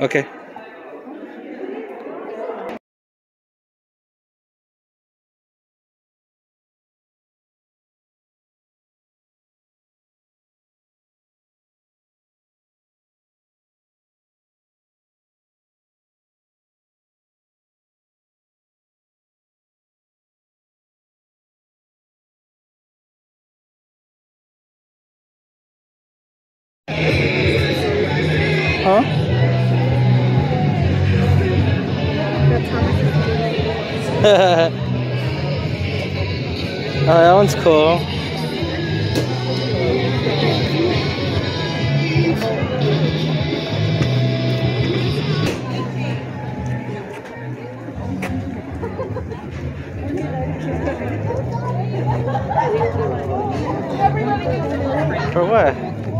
Okay. Huh? oh, that one's cool. For what?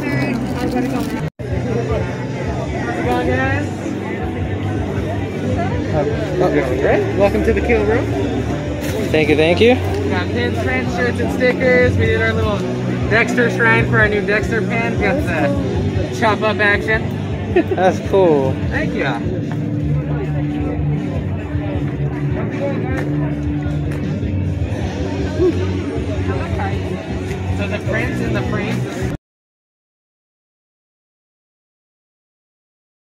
married. I'm gonna go now. Welcome to the Kill Room. Thank you, thank you. We got pins, friends, shirts, and stickers. We did our little Dexter shrine for our new Dexter pin. Got the chop up action. That's cool. Thank you. So the prints in the frame